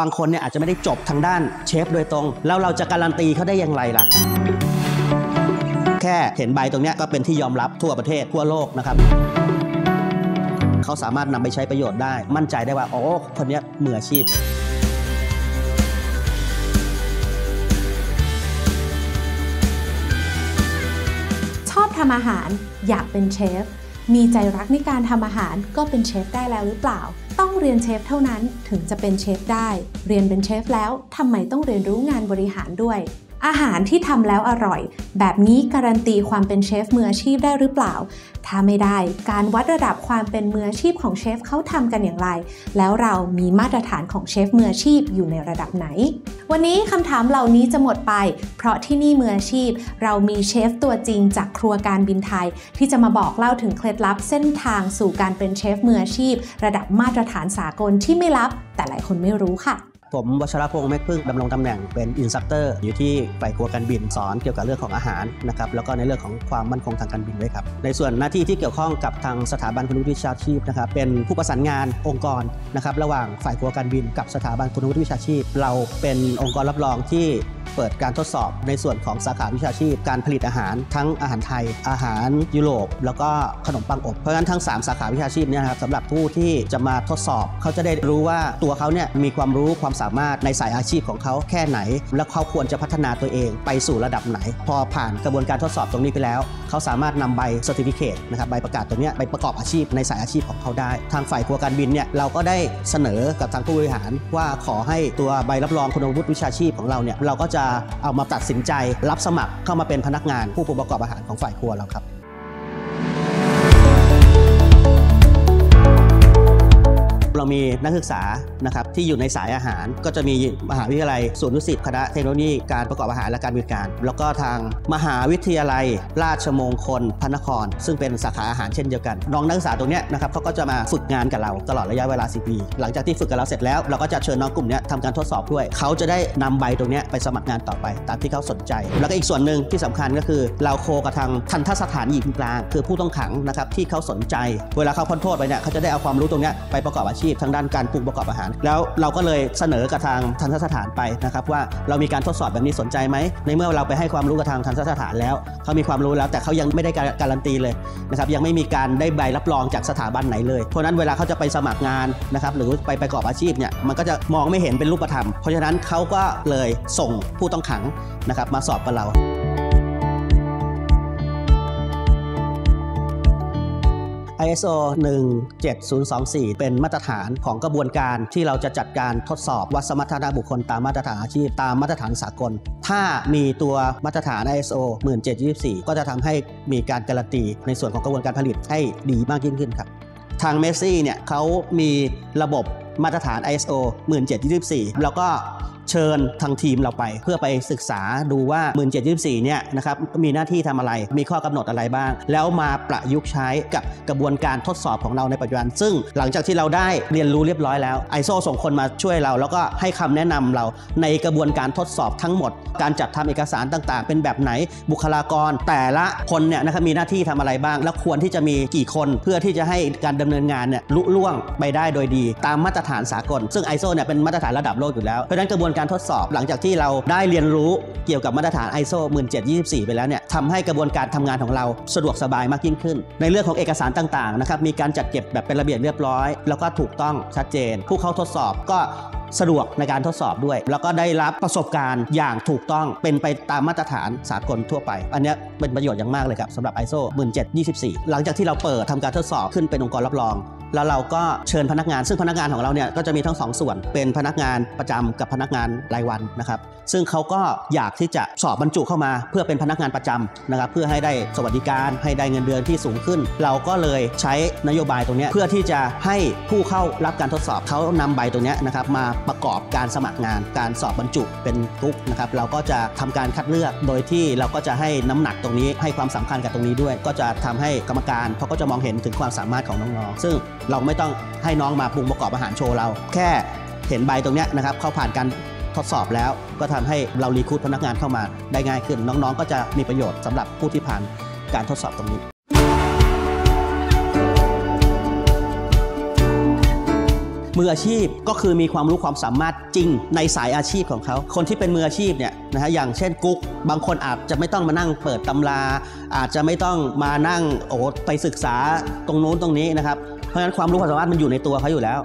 บางคนเนี่ยอาจจะไม่ได้จบทางด้านเชฟโดยตรง แล้วเราจะการันตีเขาได้อย่างไรล่ะ แค่เห็นใบตรงนี้ก็เป็นที่ยอมรับทั่วประเทศทั่วโลกนะครับเขาสามารถนำไปใช้ประโยชน์ได้ มั่นใจได้ว่าโอ้คนนี้มืออาชีพชอบทำอาหารอยากเป็นเชฟ มีใจรักในการทำอาหารก็เป็นเชฟได้แล้วหรือเปล่า ต้องเรียนเชฟเท่านั้นถึงจะเป็นเชฟได้ เรียนเป็นเชฟแล้วทำไมต้องเรียนรู้งานบริหารด้วย อาหารที่ทำแล้วอร่อย แบบนี้การันตีความเป็นเชฟมืออาชีพได้หรือเปล่า ถ้าไม่ได้การวัดระดับความเป็นมืออาชีพของเชฟเขาทำกันอย่างไร แล้วเรามีมาตรฐานของเชฟมืออาชีพอยู่ในระดับไหน วันนี้คำถามเหล่านี้จะหมดไป เพราะที่นี่มืออาชีพ เรามีเชฟตัวจริงจากครัวการบินไทย ที่จะมาบอกเล่าถึงเคล็ดลับเส้นทางสู่การเป็นเชฟมืออาชีพ ระดับมาตรฐานสากลที่ไม่ลับ แต่หลายคนไม่รู้ค่ะ ผมวัชรพงษ์เมฆพึ่งดำรงตำแหน่งเป็น instructor อยู่ที่ฝ่ายครัวการบินสอนเกี่ยวกับเรื่องของอาหารนะครับแล้วก็ในเรื่องของความมั่นคงทางการบินด้วยครับในส่วนหน้าที่ที่เกี่ยวข้องกับทางสถาบันคุณวุฒิวิชาชีพนะครับเป็นผู้ประสานงานองค์กรนะครับระหว่างฝ่ายครัวการบิน กับสถาบันคุณวุฒิวิชาชีพ เราเป็นองค์กรรับรองที่ เปิดการทดสอบในส่วนของสาขาวิชาชีพ การผลิตอาหารทั้งอาหารไทย อาหารยุโรป แล้วก็ขนมปังอบเพราะฉะนั้นทั้ง 3 สาขาวิชาชีพเนี่ยนะครับสำหรับผู้ที่จะมาทดสอบ เขาจะได้รู้ว่าตัวเขาเนี่ยมีความรู้ความสามารถในสายอาชีพของเขาแค่ไหน และเขาควรจะพัฒนาตัวเองไปสู่ระดับไหน พอผ่านกระบวนการทดสอบตรงนี้ไปแล้ว เขาสามารถนำใบ certificate นะครับใบประกาศตัวเนี้ยไปประกอบอาชีพในสายอาชีพของเขาได้ ทางฝ่ายครัวการบินเนี่ยเราก็ได้เสนอกับทางผู้บริหารว่าขอให้ตัวใบรับรองคุณวุฒิวิชาชีพของเราเนี่ยเราก็จะเอามาตัดสินใจรับสมัครเข้ามาเป็นพนักงานผู้ประกอบอาหารของฝ่ายครัวเราครับ เรามีนักศึกษานะครับที่อยู่ในสายอาหาร ก็จะมีมหาวิทยาลัยศูนย์ดุสิตคณะเทคโนโลยีการประกอบอาหารและการบริการ แล้วก็ทางมหาวิทยาลัย ราชมงคลพระนคร ซึ่งเป็นสาขาอาหารเช่นเดียวกัน น้องนักศึกษาตรงนี้นะครับเขาก็จะมาฝึกงานกับเราตลอดระยะเวลา 10 ปี หลังจากที่ฝึกกับเราเสร็จแล้วเราก็จะเชิญน้องกลุ่มนี้ทำการทดสอบด้วย เขาจะได้นำใบตรงนี้ไปสมัครงานต่อไป ตามที่เขาสนใจ แล้วก็อีกส่วนหนึ่งที่สำคัญก็คือ เราโคกับทางทันทสถานหญิงกลาง คือผู้ต้องขังนะครับที่เขาสนใจ เวลาเขาพ้นโทษไปเนี่ยเขาจะได้เอาความรู้ตรงนี้ไปประกอบอาชีพทางด้านการปรุงประกอบอาหาร แล้วเราก็เลยเสนอกับทางทันทสถานไปนะครับว่าเรามีการทดสอบแบบนี้สนใจไหมในเมื่อเราไปให้ความรู้กับทางทันทสถานแล้วเขามีความรู้แล้วแต่เขายังไม่ได้การันตีเลยนะครับยังไม่มีการได้ใบรับรองจากสถาบันไหนเลย เพราะนั้นเวลาเขาจะไปสมัครงานนะครับหรือไปประกอบอาชีพเนี่ยมันก็จะมองไม่เห็นเป็นรูปธรรม เพราะฉะนั้นเขาก็เลยส่งผู้ต้องขังนะครับมาสอบกับเรา ISO 17024 เป็นมาตรฐานของกระบวนการที่เราจะจัดการทดสอบวัดสมรรถนะบุคคลตามมาตรฐานอาชีพตามมาตรฐานสากล ถ้ามีตัวมาตรฐาน ISO 17024 ก็จะทำให้มีการการันตีในส่วนของกระบวนการผลิตให้ดีมากยิ่งขึ้นครับ ทางเมสซี่เนี่ยเขามีระบบมาตรฐาน ISO 17024 แล้วก็เชิญทางทีมเราไป เพื่อไปศึกษาดูว่า 1724 เนี่ยนะครับมีหน้าที่ทำอะไร มีข้อกำหนดอะไรบ้าง แล้วมาประยุกต์ใช้กับกระบวนการทดสอบของเราในปัจจุบัน ซึ่งหลังจากที่เราได้เรียนรู้เรียบร้อยแล้วไอโซส่งคนมาช่วยเรา แล้วก็ให้คำแนะนำเราในกระบวนการทดสอบทั้งหมด การจัดทำเอกสารต่างๆ เป็นแบบไหนบุคลากร แต่ละคนเนี่ยนะครับมีหน้าที่ทำอะไรบ้าง แล้วควรที่จะมีกี่คนเพื่อที่จะให้การดำเนินงานเนี่ยลุล่วงไปได้โดยดี ตามมาตรฐานสากล ซึ่ง ISO เนี่ยเป็นมาตรฐานระดับโลกอยู่แล้วเพราะฉะนั้นกระบวนการทดสอบหลังจากที่เราได้เรียนรู้เกี่ยวกับมาตรฐาน ISO 1724 ไปแล้วเนี่ยทำให้กระบวนการทำงานของเราสะดวกสบายมากยิ่งขึ้น ในเรื่องของเอกสารต่างๆนะครับมีการจัดเก็บแบบเป็นระเบียบเรียบร้อย แล้วก็ถูกต้องชัดเจน ผู้เข้าทดสอบก็ สะดวกในการทดสอบด้วย แล้วก็ได้รับประสบการณ์อย่างถูกต้องเป็นไปตามมาตรฐานสากลทั่วไป อันนี้เป็นประโยชน์อย่างมากเลยครับสำหรับ ISO 1724 หลังจากที่เราเปิดทำการทดสอบขึ้นเป็นองค์กรรับรองแล้วเราก็เชิญพนักงาน ซึ่งพนักงานของเราเนี่ยก็จะมีทั้งสองส่วน เป็นพนักงานประจำกับพนักงานรายวันนะครับ ซึ่งเขาก็อยากที่จะสอบบรรจุเข้ามา เพื่อเป็นพนักงานประจำนะครับ เพื่อให้ได้สวัสดิการ ให้ได้เงินเดือนที่สูงขึ้น เราก็เลยใช้นโยบายตรงนี้เพื่อที่จะให้ผู้เข้ารับการทดสอบเขานำใบตรงนี้นะครับมาประกอบการสมัครงาน การสอบบรรจุเป็นกรุ๊ปนะครับเราก็จะทำการคัดเลือกโดยที่เราก็จะให้น้ำหนักตรงนี้ให้ความสำคัญกับตรงนี้ด้วย ก็จะทำให้กรรมการเขาก็จะมองเห็นถึงความสามารถของน้องๆซึ่งเราไม่ต้องให้น้องมาปรุงประกอบอาหารโชว์เรา แค่เห็นใบตรงนี้นะครับเขาผ่านการทดสอบแล้วก็ทำให้เรารีคูดพนักงานเข้ามาได้ง่ายขึ้น น้องๆ ก็จะมีประโยชน์สำหรับผู้ที่ผ่านการทดสอบตรงนี้ มืออาชีพก็คือมีความรู้ความสามารถจริงในสายอาชีพของเขา คนที่เป็นมืออาชีพเนี่ยนะฮะอย่างเช่นกุ๊ก บางคนอาจจะไม่ต้องมานั่งเปิดตำรา อาจจะไม่ต้องมานั่งโอ้ไปศึกษาตรงโน้นตรงนี้นะครับ เพราะฉะนั้นความรู้ความสามารถมันอยู่ในตัวเขาอยู่แล้ว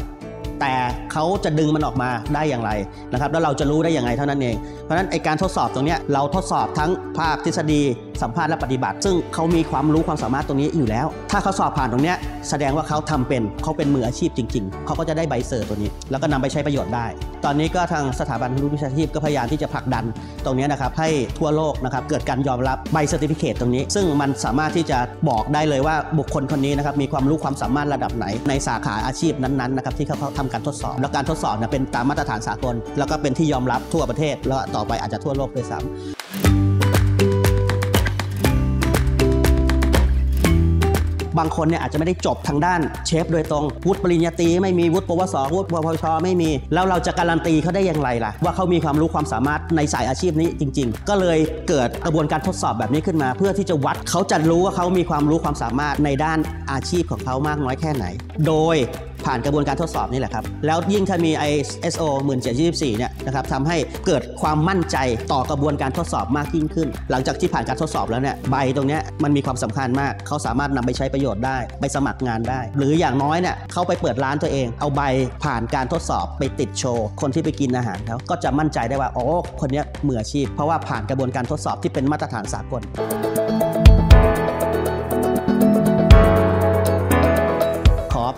แต่เขาจะดึงมันออกมาได้อย่างไรนะครับแล้วเราจะรู้ได้อย่างไรเท่านั้นเองเพราะฉะนั้นไอการทดสอบตรงเนี้ยเราทดสอบทั้งภาคทฤษฎี สัมภาษณ์และปฏิบัติ ซึ่งเขามีความรู้ความสามารถตรงนี้อยู่แล้ว ถ้าเขาสอบผ่านตรงนี้แสดงว่าเขาทำเป็นเขาเป็นมืออาชีพจริง ๆ เขาก็จะได้ใบเซอร์ตัวนี้ แล้วก็นำไปใช้ประโยชน์ได้ ตอนนี้ก็ทางสถาบันรู้วิชาชีพก็พยายามที่จะผลักดันตรงนี้นะครับให้ทั่วโลกนะครับเกิดการยอมรับใบ certificate ตรงนี้ ซึ่งมันสามารถที่จะบอกได้เลยว่าบุคคลคนนี้นะครับมีความรู้ความสามารถระดับไหน ในสาขาอาชีพนั้นๆนะครับที่เขาทำการทดสอบ แล้วการทดสอบเนี่ยเป็นตามมาตรฐานสากล แล้วก็เป็นที่ยอมรับทั่วประเทศแล้วต่อไปอาจจะทั่วโลกด้วยซ้ำ บางคนเนี่ยอาจจะไม่ได้จบทางด้านเชฟโดยตรงวุฒิปริญญาตรีไม่มีวุฒิปวสวุฒิปวชไม่มี แล้วเราจะการันตีเขาได้อย่างไรล่ะ ว่าเขามีความรู้ความสามารถในสายอาชีพนี้จริง ๆ ก็เลยเกิดกระบวนการทดสอบแบบนี้ขึ้นมา เพื่อที่จะวัดเขาจะรู้ว่าเขามีความรู้ความสามารถในด้านอาชีพของเขามากน้อยแค่ไหน โดย ผ่านกระบวนการทดสอบนี่แหละครับ แล้วยิ่งถ้ามี ISO 1724เนี่ยนะครับทำให้เกิดความมั่นใจต่อกระบวนการทดสอบมากยิ่งขึ้น หลังจากที่ผ่านการทดสอบแล้วเนี่ยใบตรงนี้มันมีความสำคัญมาก เขาสามารถนำไปใช้ประโยชน์ได้ ไปสมัครงานได้ หรืออย่างน้อยเนี่ยเขาไปเปิดร้านตัวเอง เอาใบผ่านการทดสอบไปติดโชว์ คนที่ไปกินอาหารเขาก็จะมั่นใจได้ว่าอ๋อคนนี้มืออาชีพ เพราะว่าผ่านกระบวนการทดสอบที่เป็นมาตรฐานสากล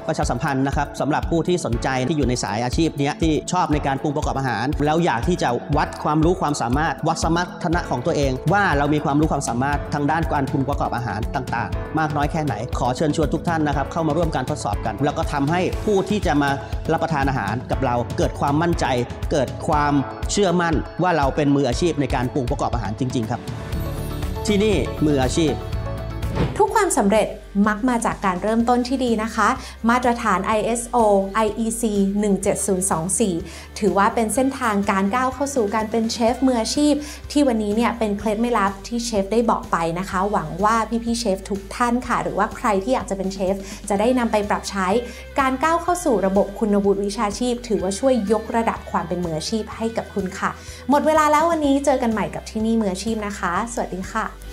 ประชาสัมพันธ์นะครับสำหรับผู้ที่สนใจที่อยู่ในสายอาชีพนี้ที่ชอบในการปรุงประกอบอาหาร แล้วอยากที่จะวัดความรู้ความสามารถ วัดสมรรถนะของตัวเอง ว่าเรามีความรู้ความสามารถทางด้านการปรุงประกอบอาหารต่างๆ มากน้อยแค่ไหน ขอเชิญชวนทุกท่านนะครับเข้ามาร่วมการทดสอบกัน แล้วก็ทำให้ผู้ที่จะมารับประทานอาหารกับเราเกิดความมั่นใจ เกิดความเชื่อมั่นว่าเราเป็นมืออาชีพในการปรุงประกอบอาหารจริง ๆ ครับ ที่นี่มืออาชีพ ทุกความสำเร็จมักมาจากการเริ่มต้นที่ดีนะคะ มาตรฐาน ISO IEC 17024 ถือว่าเป็นเส้นทางการก้าวเข้าสู่การเป็นเชฟมืออาชีพ ที่วันนี้เนี่ยเป็นเคล็ดไม่ลับที่เชฟได้บอกไปนะคะ หวังว่าพี่ๆเชฟทุกท่านค่ะ หรือว่าใครที่อยากจะเป็นเชฟ จะได้นำไปปรับใช้ การก้าวเข้าสู่ระบบคุณวุฒิวิชาชีพ ถือว่าช่วยยกระดับความเป็นมืออาชีพให้กับคุณค่ะ หมดเวลาแล้ววันนี้เจอกันใหม่กับที่นี่มืออาชีพนะคะ สวัสดีค่ะ